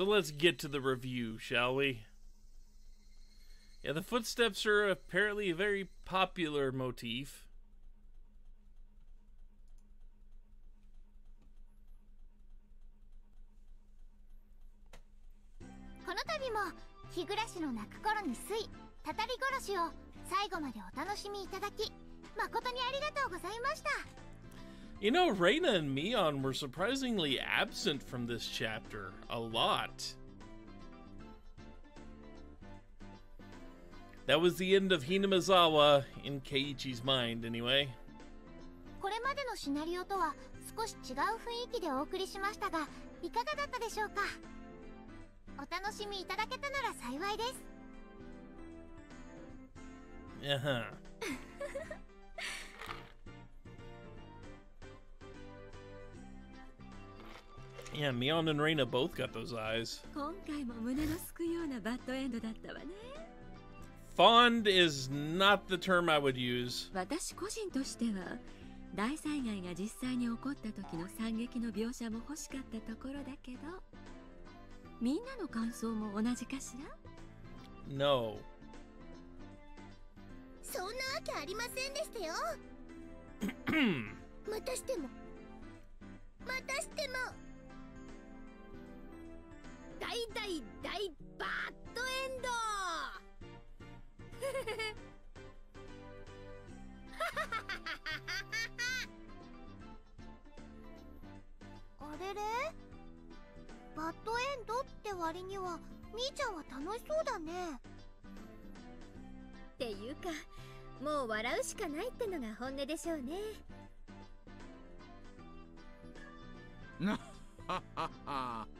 So let's get to the review, shall we? Yeah, the footsteps are apparently a very popular motif. You know, Reina and Mion were surprisingly absent from this chapter. A lot. That was the end of Hinamizawa in Keiichi's mind, anyway. これまでのシナリオとは少し違う雰囲気でお送りしましたがいかがだったでしょうかお楽しみいただけたなら幸いです Uh huh. yeah, Mion and Reina both got those eyes. 今回も胸のすくようなバッドエンドだったわね Fond is not the term I would use. 私個人としては大災害が実際に起こった時の惨劇の描写も欲しかったところだけどみんなの感想も同じかしら？No. そんなわけありませんでしたよ またしてもまたしても大大大バッドエンド。あれれ？バッドエンドって割にはみーちゃんは楽しそうだね。っていうかもう笑うしかないってのが本音でしょうね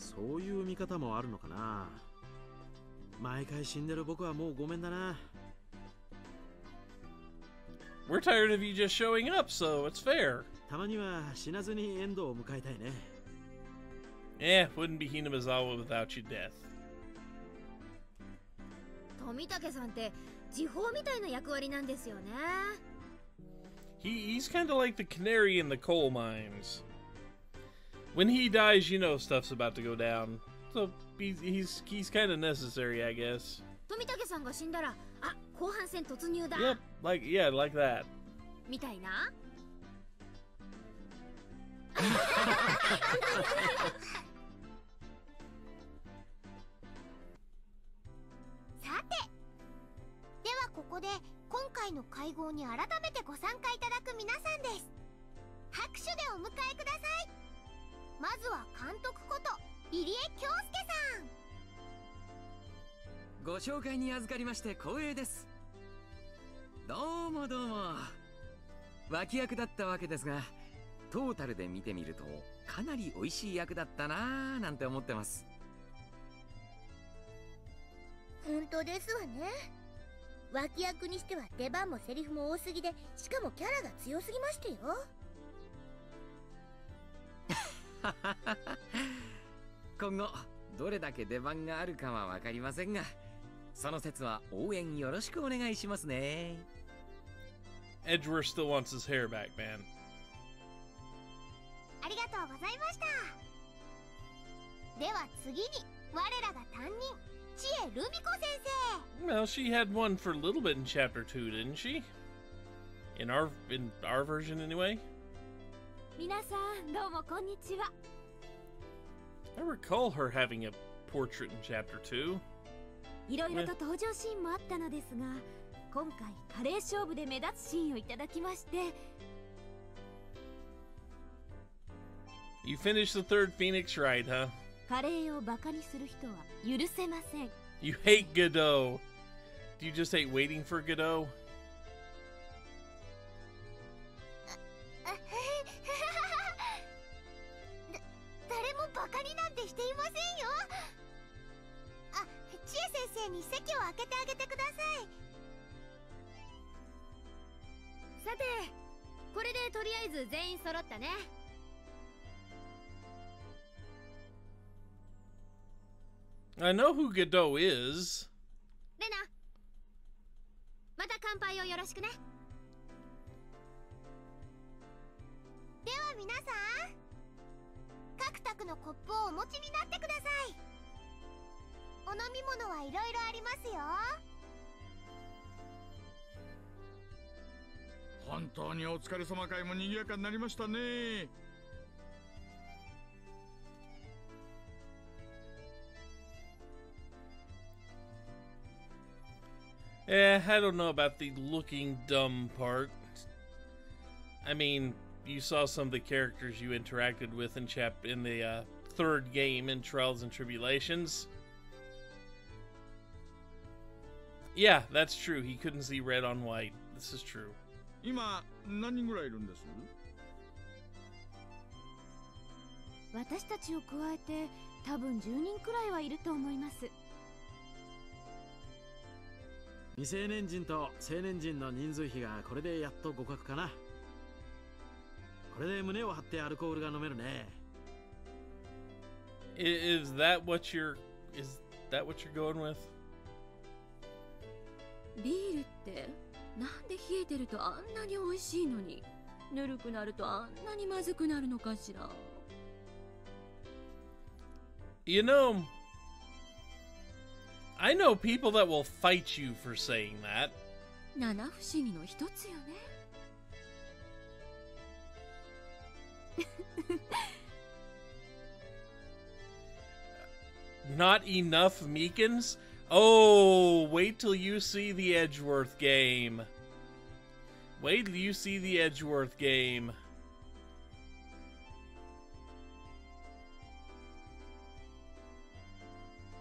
そういう見方もあるのかな毎回死んでる僕はもうごめんだな We're tired of you just showing up, so it's fair. たまには死なずにエンドを迎えたいね Eh, wouldn't be Hinamizawa without you, death. 富武さんって時報みたいな役割なんですよね He, he's kind of like the canary in the coal mines. when he dies, you know stuff's about to go down. So he's he's he's kind of necessary, I guess. Yep, like yeah, like that. まずは監督こと入江京介さん。ご紹介に預かりまして光栄です。どうもどうも。脇役だったわけですがトータルで見てみるとかなり美味しい役だったなぁなんて思ってます。本当ですわね。脇役にしては出番もセリフも多すぎでしかもキャラが強すぎましたよ 今後どれだけ出番があるかは分かりませんがその説は応援よろしくお願いしますね Edgeworth still wants his hair back, man. ありがとうございましたでは次に我らが担任知恵ルミ子先 Well, she had one for a little bit in chapter two, didn't she? In our in our version, anyway. I recall her having a portrait in chapter two. いろいろと登場シーンもあったのですが今回カレー勝負で目立つシーンをいただきまして You finished the third Phoenix right, huh? カレーをバカにする人は許せません You hate Godot. Do you just hate waiting for Godot? 生に席を空けてあげてください。さてこれでとりあえず全員揃ったね。I know who Godot is. レナまた乾杯をよろしくね。では皆さん各卓のコップをお持ちになってくださいお飲み物はいろいろありますよ本当にお疲れ様会も賑やかになりましたね Eh, I don't know about the looking dumb part. I mean, you saw some of the characters you interacted with in chap in the uh, third game in Trials and Tribulations. Yeah, that's true. He couldn't see red on white. This is true. 今何人ぐらいいるんです私たちを加えて多分10人くらいはいると思います未成年人と成年人の人数比がこれでやっと互角かなこれで胸を張ってアルコールが飲めるね I- Is that what you're is that what you're going with? ビールってなんで冷えてるとあんなに美味しいのにぬるくなるとあんなにまずくなるのかしら You know, I know people that will fight you for saying that. 七不思議の一つよね Not enough Meekins? Oh, wait till you see the Edgeworth game. Wait till you see the Edgeworth game.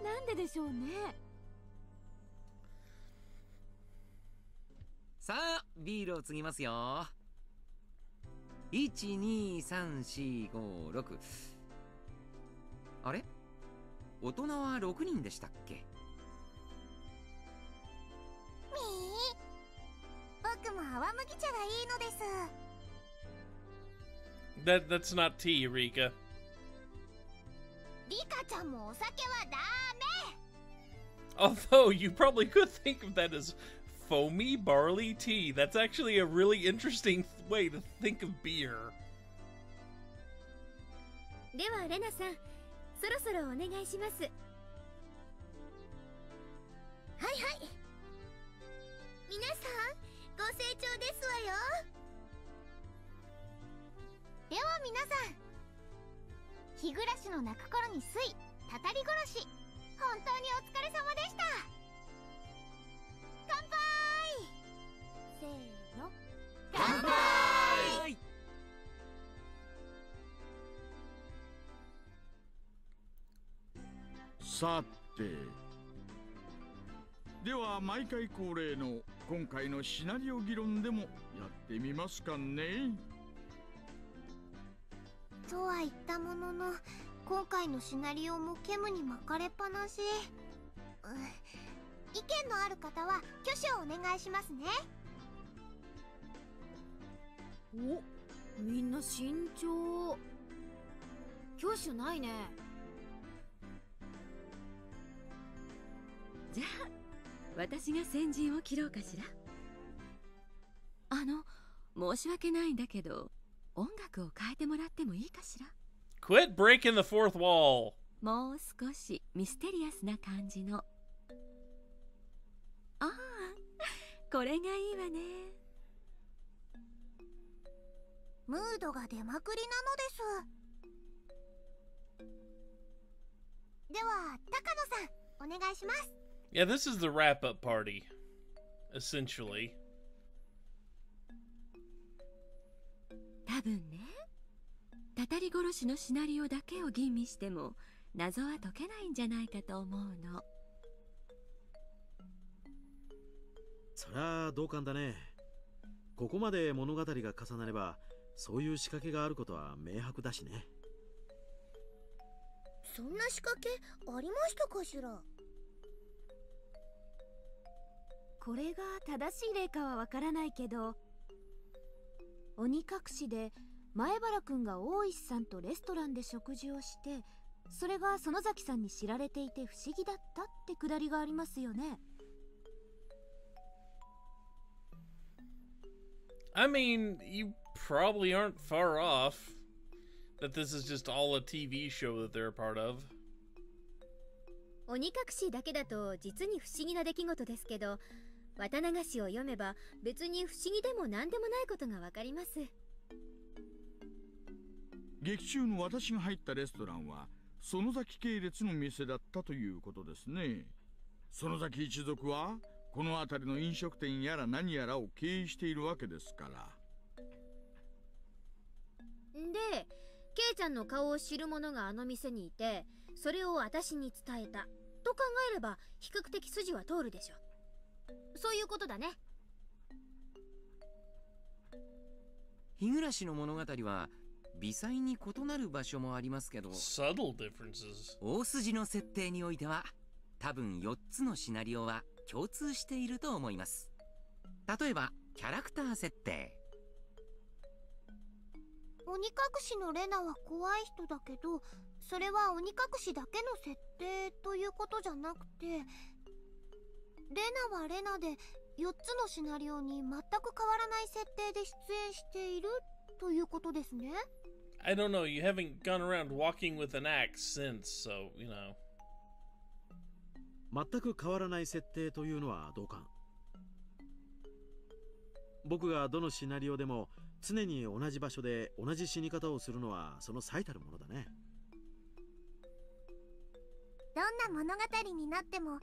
なんででしょうねさあビールを継ぎますよ12345あれ大人は6人でしたっけ That that's not tea, Rika. リカちゃんもお酒はダ Although you probably could think of that as foamy barley tea. That's actually a really interesting th- way to think of beer. ではレナさんそろそろお願いしますメはいはい い。皆さんご清聴ですわよ。では皆さん日暮らしの泣く頃に水たたり殺し。本当にお疲れ様でした。乾杯!せーの。乾杯!さてでは毎回恒例の今回のシナリオ議論でもやってみますかね。とは言ったものの今回のシナリオもケムに巻かれっぱなし、うん、意見のある方は挙手をお願いしますね。おみんな慎重。挙手ないね。じゃあ私が先陣を切ろうかしら？あの申し訳ないんだけど音楽を変えてもらってもいいかしら？Quit breaking the fourth wall. もう少しミステリアスな感じの。ああこれがいいわね。ムードが出まくりなのです。では高野さんお願いします Yeah, this is the wrap up party, essentially. 多分ね。たたり殺しのシナリオだけを吟味しても謎は解けないんじゃないかと思うの。そりゃ同感だね。ここまで物語が重なればそういう仕掛けがあることは明白だしね。そんな仕掛けありましたかしら？これが正しい例かはわからないけど鬼隠しで前原くんが大石さんとレストランで食事をしてそれが園崎さんに知られていて不思議だったってくだりがありますよね I mean, you probably aren't far off. That this is just all a TV show that they're a part of. 鬼隠しだけだと実に不思議な出来事ですけど綿流しを読めば別に不思議でも何でもないことがわかります。劇中の私が入ったレストランは園崎系列の店だったということですね。園崎一族はこの辺りの飲食店やら何やらを経営しているわけですから。でケイちゃんの顔を知る者があの店にいてそれを私に伝えた。と考えれば比較的筋は通るでしょそういうことだね。日暮らしの物語は微細に異なる場所もありますけど Subtle differences. 大筋の設定においては多分4つのシナリオは共通していると思います。例えばキャラクター設定。鬼隠しのレナは怖い人だけどそれは鬼隠しだけの設定ということじゃなくてレナはレナで4つのシナリオに全く変わらない設定で出演しているということですね I don't know. You haven't gone around walking with an axe since, so, you know. 全く変わらない設定というのはどうか僕がどのシナリオでも常に同じ場所で同じ死に方をするのはその最たるものだねどんな物語になっても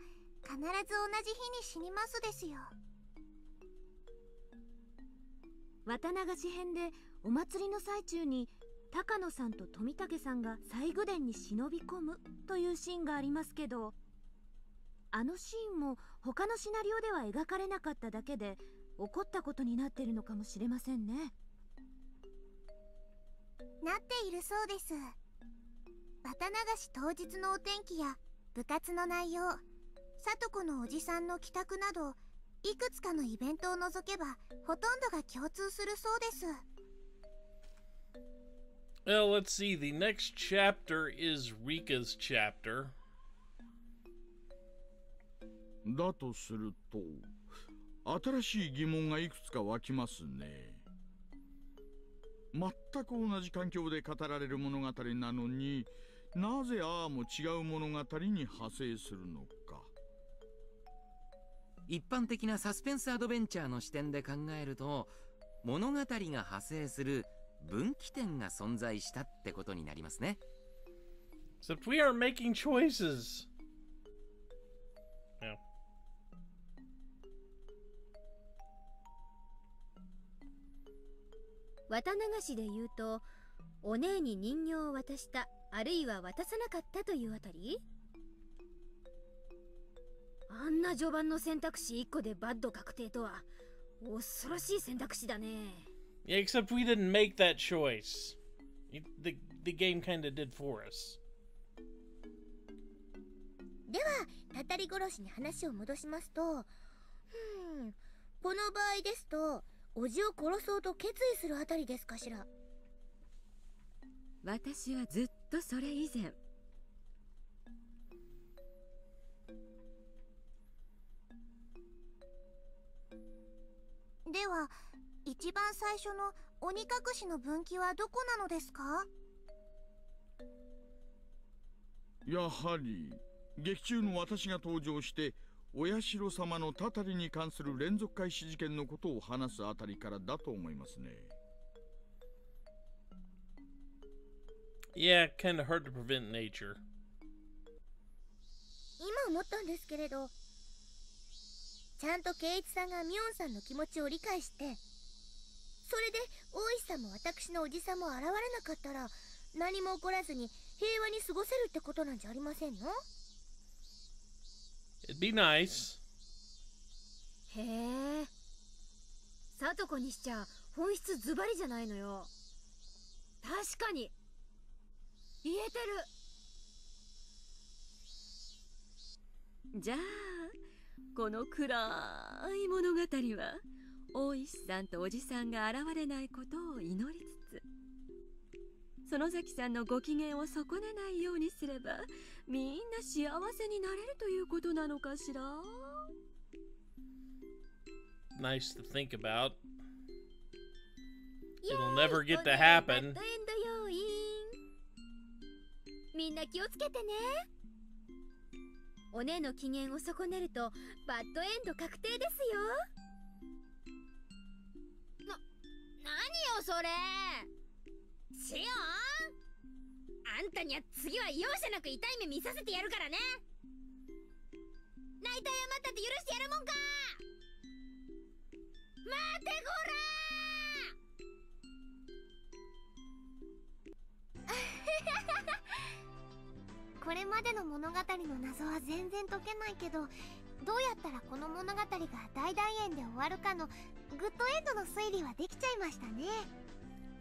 必ず同じ日に死にますですよ。綿流し編でお祭りの最中に高野さんと富武さんが西宮殿に忍び込むというシーンがありますけどあのシーンも他のシナリオでは描かれなかっただけで起こったことになってるのかもしれませんね。なっているそうです。綿流し当日のお天気や部活の内容里子のおじさんの帰宅などいくつかのイベントを除けばほとんどが共通するそうです Well, let's see. The next chapter is Rika's chapter. だとすると新しい疑問がいくつか湧きますね全く同じ環境で語られる物語なのになぜああも違う物語に派生するのか一般的なサスペンスアドベンチャーの視点で考えると物語が派生する分岐点が存在したってことになりますね Except we aren't making choices. Yeah. 綿流しで言うとお姉に人形を渡したあるいは渡さなかったというあたり？あんな序盤の選択肢1個でバッド確定とは恐ろしい選択肢だね Yeah, except we didn't make that choice. The the game kind of did for us. ではたたり殺しに話を戻しますとふんこの場合ですとおじを殺そうと決意するあたりですかしら？私はずっとそれ以前では一番最初の鬼隠しの分岐はどこなのですか？やはり劇中の私が登場してお社様のたたりに関する連続開始事件のことを話すあたりからだと思いますね Yeah, kind of hard to prevent nature. 今思ったんですけれどちゃんと圭一さんがミオンさんの気持ちを理解してそれで大石さんも私のおじさんも現れなかったら何も起こらずに平和に過ごせるってことなんじゃありませんの？It'd be nice. へえ。里子にしちゃ本質ズバリじゃないのよ。確かに。言えてる。じゃあこの暗い物語は大石さんとおじさんが現れないことを祈りつつ園崎さんのご機嫌を損ねないようにすればみんな幸せになれるということなのかしら？Nice to think about. It'll never get to happen. みんな気をつけてねお姉の機嫌を損ねるとバッドエンド確定ですよ。な何よそれ。シオン？あんたには次は容赦なく痛い目見させてやるからね。泣いた謝ったって許してやるもんか。待てこら これまでの物語の謎は全然解けないけどどうやったらこの物語が大団円で終わるかのグッドエンドの推理はできちゃいましたね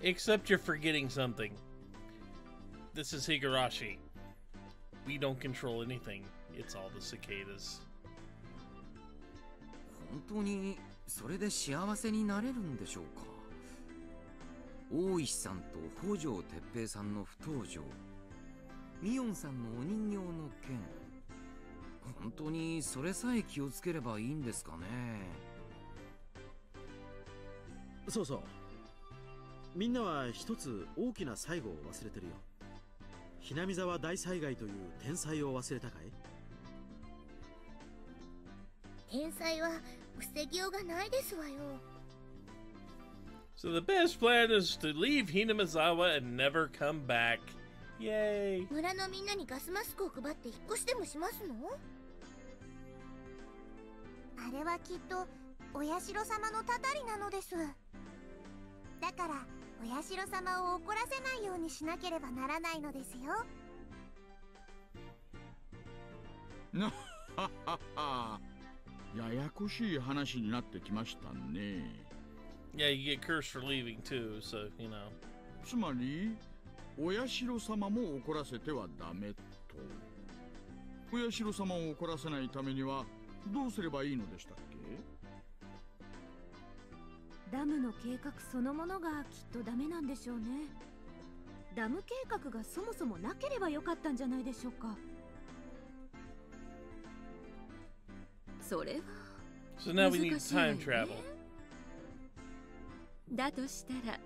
Except you're forgetting something. This is Higurashi. We don't control anything. It's all the cicadas. 本当にそれで幸せになれるんでしょうか？大石さんと北条哲平さんの不登場ミオンさんのお人形の件。本当にそれさえ気をつければいいんですかね。そうそう。みんなは一つ大きな最後を忘れてるよ。ひなみ沢大災害という天才を忘れたかい？天才は防ぎようがないですわよ。So the best plan is to leave Hinamizawa and never come back. Yay! 村のみんなにガスマスクを配って引っ越しでもしますの？あれはきっとお社様のたたりなのです。だからお社様を怒らせないようにしなければならないのですよ。なはははややこしい話になってきましたね。Yeah, you get cursed for leaving too, so, you know. つまり？お社様も怒らせてはダメと。お社様を怒らせないためにはどうすればいいのでしたっけ？ダムの計画そのものがきっとダメなんでしょうね。ダム計画がそもそもなければよかったんじゃないでしょうか。それは So now we need 難しいわよ time ね。travel. だとしたら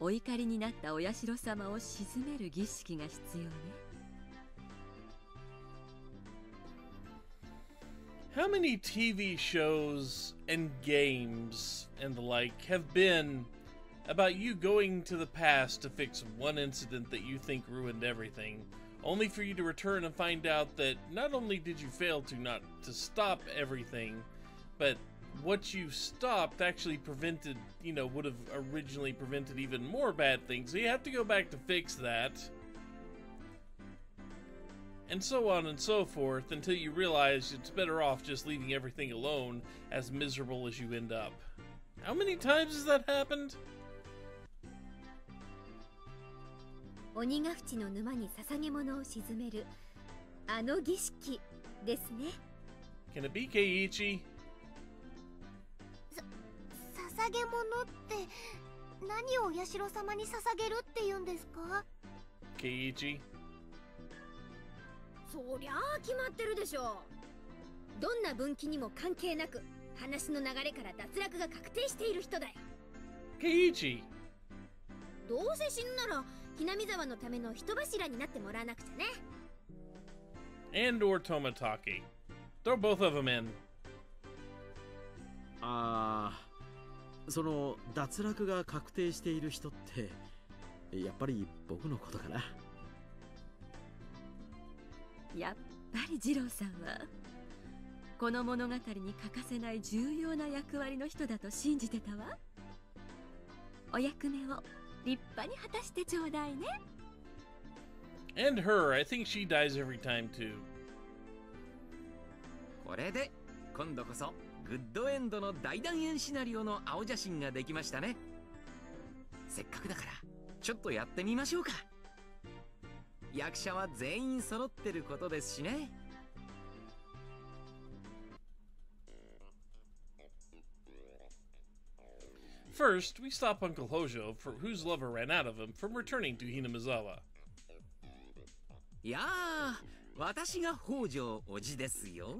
お怒りになったお社様を鎮める儀式が必要ね How many TV shows and games and the like have been about you going to the past to fix one incident that you think ruined everything, only for you to return and find out that not only did you fail to not to stop everything, but what you stopped actually prevented, you know, would have originally prevented even more bad things. So you have to go back to fix that. And so on and so forth until you realize it's better off just leaving everything alone, as miserable as you end up. How many times has that happened? 鬼ヶ淵の沼に捧げ物を沈めるあの儀式ですね Can it be Keiichi? 捧げ物って何をお社様に捧げるって言うんですか？Keiichi? そりゃあ決まってるでしょうどんな分岐にも関係なく話の流れから脱落が確定している人だよ Keiichi! どうせ死ぬならひなみ沢のための人柱になってもらわなくちゃね And or Tomataki. Throw both of them in. ああその脱落が確定している人ってやっぱり僕のことかな。やっぱり二郎さんはこの物語に欠かせない重要な役割の人だと信じてたわ。お役目を立派に果たしてちょうだいね。And her, I think she dies every time too. これで今度こそグッドエンドの大断円シナリオの青写真ができましたねせっかくだからちょっとやってみましょうか役者は全員揃ってることですしね First, we stop Uncle Hojo, for whose lover ran out of him, from returning to Hinamizawa. いや、私が北条おじですよ。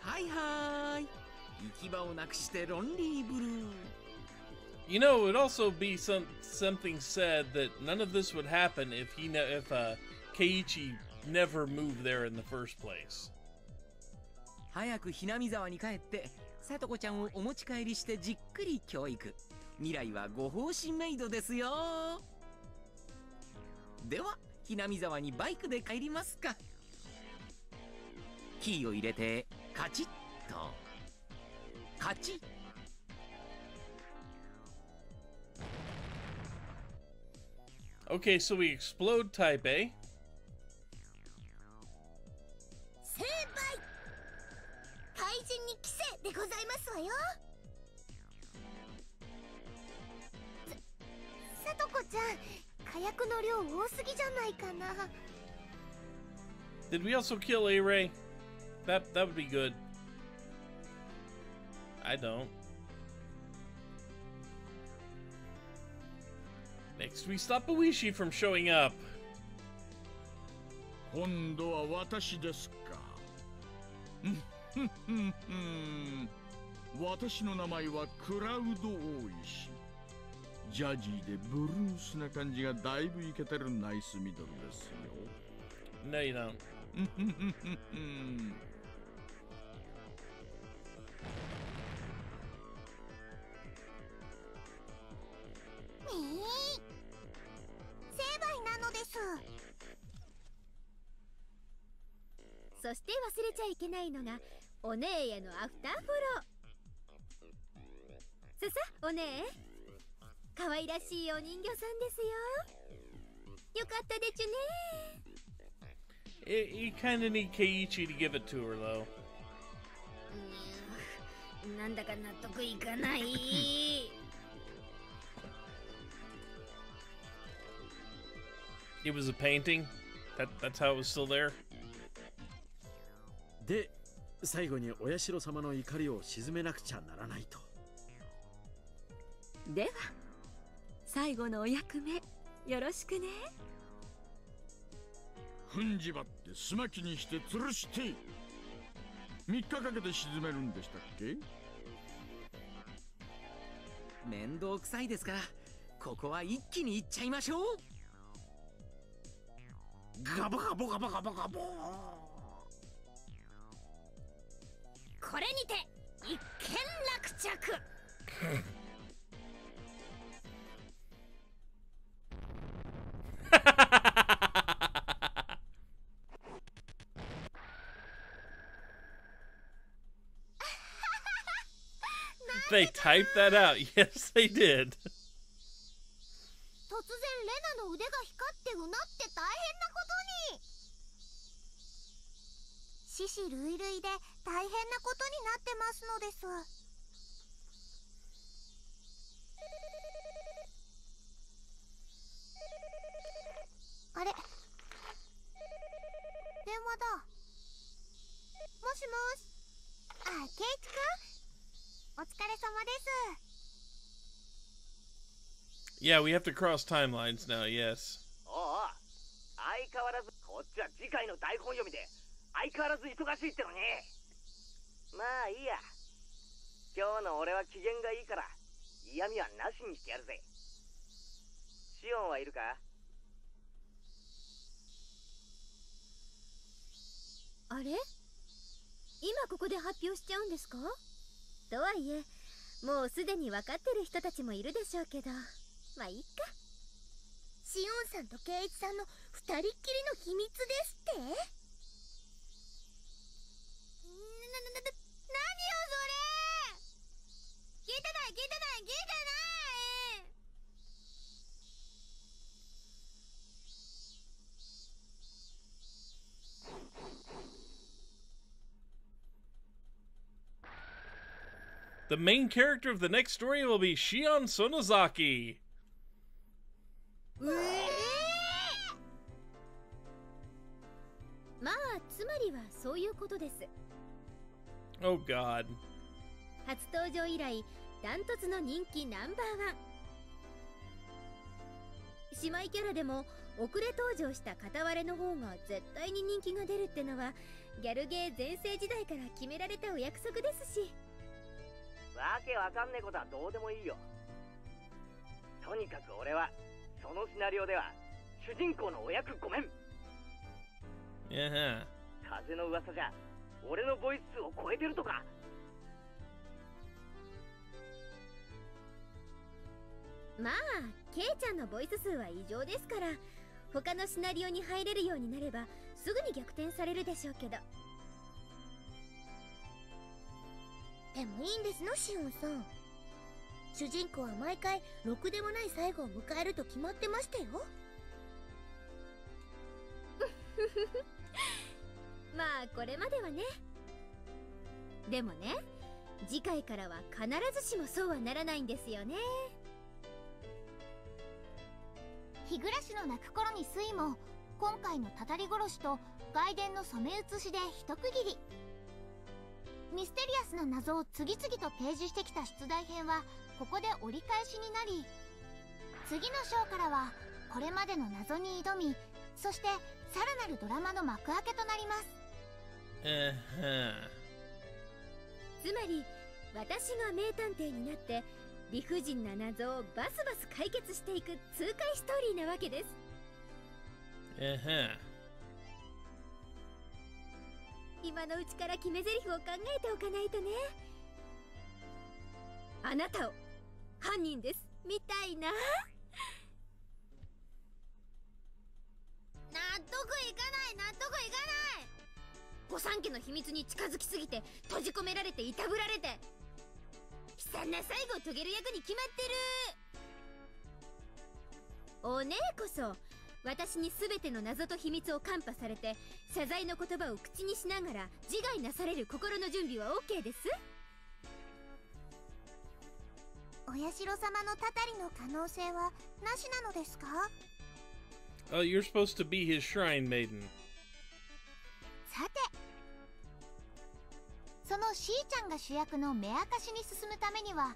はいはーい行き場をなくしてロンリーブルー You know, it would also be some something said that none of this would happen if he ne- if uh, Keiichi never moved there in the first place. 早くひなみ沢に帰ってさとこちゃんをお持ち帰りしてじっくり教育未来はご奉仕メイドですよではひなみ沢にバイクで帰りますかキーを入れてカチッと。カチッ。Okay, so we explode Type A. 成敗怪人に着せでございますわよ。ささとこちゃん火薬の量多すぎじゃないかな。Did we also kill A Ray? That that would be good. I don't. Next, we stop Oishi from showing up. 今度は私ですかうんふんふんふん私の名前はクラウド大石ジャジーでブルースな感じがだいぶイケてるナイスミドルですよ No, you don't. けないのがお姉へのアフターフォローささお姉可愛らしいお人形さんですよよかったでちゅね you kind of need Keiichi to give it to her, though. Mm, なんだか納得いかない。It was a painting. That that's how it was still there. で最後にお社様の怒りを鎮めなくちゃならないと。では最後のお役目よろしくね。踏んじばってすまきにして吊るして3日かけて沈めるんでしたっけ？面倒くさいですからここは一気にいっちゃいましょう。ガボガボガボガボガボこれにて一件落着 They typed that out. Yes, they did. 突然レナの腕が光ってうなって大変なことに獅子類類で大変なことになってますのです。あれ？電話だ。もしもし？あケイチくん？お疲れ様です。Yeah, we have to cross timelines now. Yes. おうおう相変わらずこっちは次回の台本読みで相変わらず忙しいってのに。まあいいや。今日の俺は機嫌がいいから嫌味はなしにしてやるぜ。シオンはいるか？あれ？今ここで発表しちゃうんですか？とはいえもうすでに分かってる人たちもいるでしょうけど。まあいいか。シオンさんとケイイチさんの二人っきりの秘密ですって？な、な、な、な、何よそれ聞いてない聞いてない聞いてない The main character of the next story will be Shion Sonozaki. まあつまりはそういうことです Oh God. 初登場以来ダントツの人気ナンバーワン。姉妹キャラでも遅れ登場した片割れの方が絶対に人気が出るってのはギャルゲー全盛時代から決められたお約束ですし。わけわかんねえことはどうでもいいよ。とにかく俺はそのシナリオでは主人公のお役ごめん。Yeah. 風の噂じゃ俺のボイスを超えてるとか。まあケイちゃんのボイス数は異常ですから他のシナリオに入れるようになればすぐに逆転されるでしょうけど。でもいいんですのシオンさん。主人公は毎回ろくでもない最後を迎えると決まってましたよ まあこれまではね。でもね次回からは必ずしもそうはならないんですよね。日暮らしの泣く頃に水も今回のたたり殺しと外伝の染め写しで一区切り。ミステリアスな謎を次々と提示してきた出題編はここで折り返しになり次の章からはこれまでの謎に挑みそしてさらなるドラマの幕開けとなります。Uh huh. つまり私が名探偵になって理不尽な謎をバスバス解決していく痛快ストーリーなわけです Uh huh. 今のうちから決め台詞を考えておかないとねあなたを犯人ですみたいな納得いかない納得いかない御三家の秘密に近づきすぎて閉じ込められていたぶられて。悲惨な最後を遂げる役に決まってる。お姉こそ私に全ての謎と秘密をカンパされて謝罪の言葉を口にしながら自害なされる心の準備は OK です。お社様のたたりの可能性はなしなのですか？Oh, you're supposed to be his shrine maiden. さてそのしーちゃんが主役の目明かしに進むためには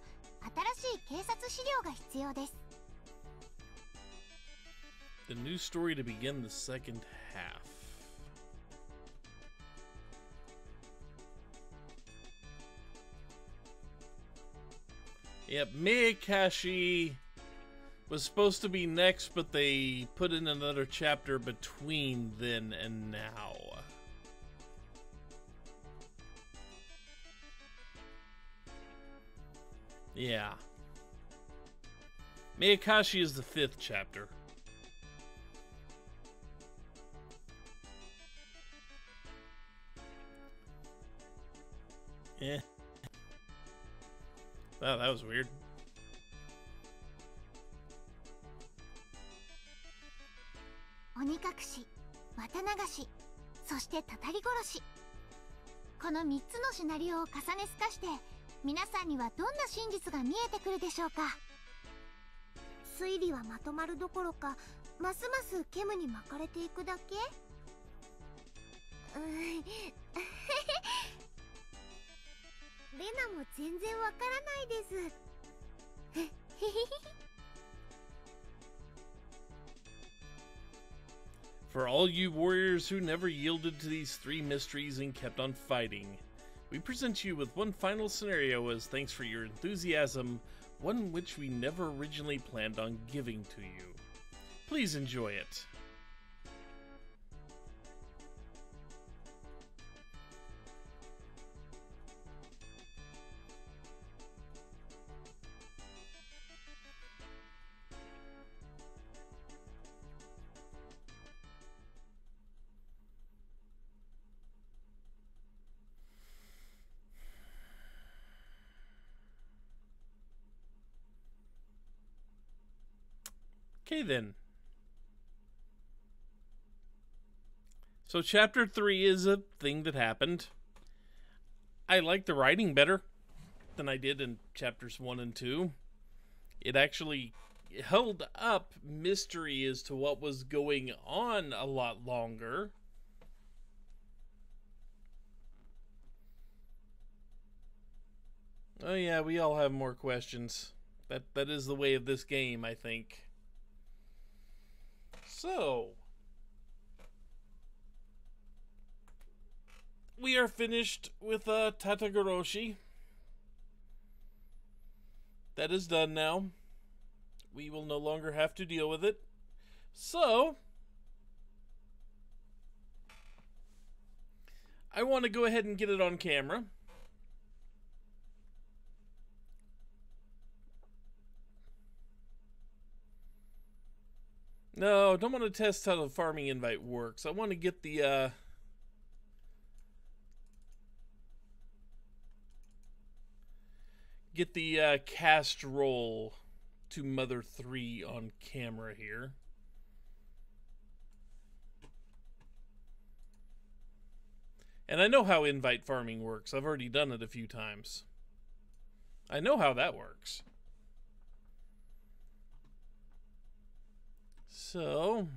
新しい警察資料が必要です The new story to begin the second half. Yep, Miyakashi was supposed to be next, but they put in another chapter between then and now. Yeah. Miyakashi is the fifth chapter. Yeah. Wow, that was weird. 鬼隠し綿流しそしてたたり殺しこの3つのシナリオを重ねすかして 皆さんにはどんな真実が見えてくるでしょうか推理はまとまるどころかますます煙に巻かれていくだけうーんレナも全然わからないです For all you warriors who never yielded to these three mysteries and kept on fighting, we present you with one final scenario as thanks for your enthusiasm, one which we never originally planned on giving to you. Please enjoy it. Okay, then. So, chapter 3 is a thing that happened. I like the writing better than I did in chapters 1 and 2. It actually held up mystery as to what was going on a lot longer. Oh yeah, we all have more questions. That that is the way of this game, I think. So, we are finished with uh, Tatagoroshi. That is done now. We will no longer have to deal with it. So, I want to go ahead and get it on camera. No, don't want to test how the farming invite works. I want to get the uh get the uh, cast roll to Mother 3 on camera here. And I know how invite farming works. I've already done it a few times. I know how that works. So,